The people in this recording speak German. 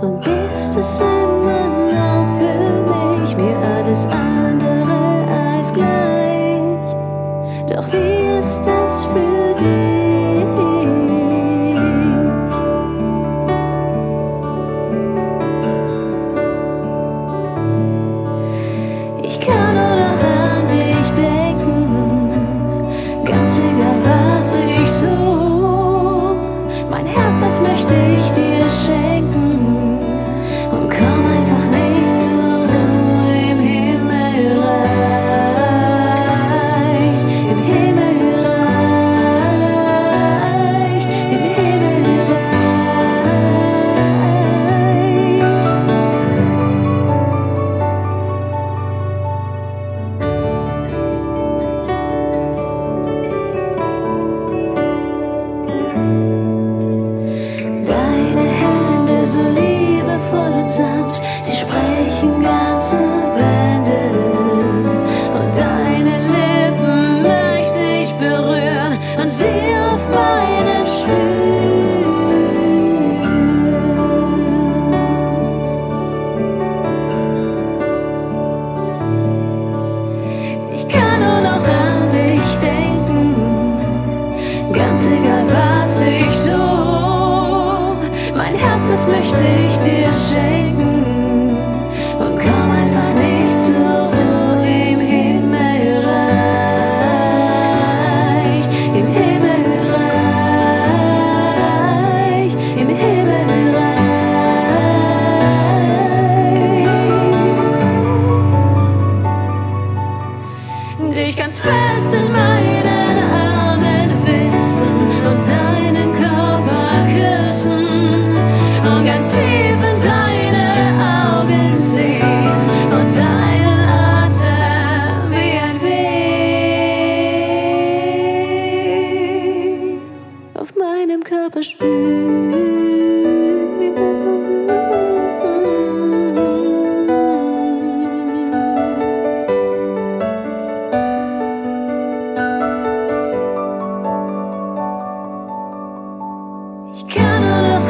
und bist es immer noch für mich, mir alles andere als gleich. Doch wie ist das für dich? Ich kann nur noch an dich denken, ganz egal was ich tue. Mein Herz, das möchte ich egal was ich tue. Mein Herz, das möchte ich dir schenken. Und komm einfach nicht zur Ruhe im Himmelreich, im Himmelreich, im Himmelreich. Dich ganz fest in meinen Körper spüren. Ich kann nur noch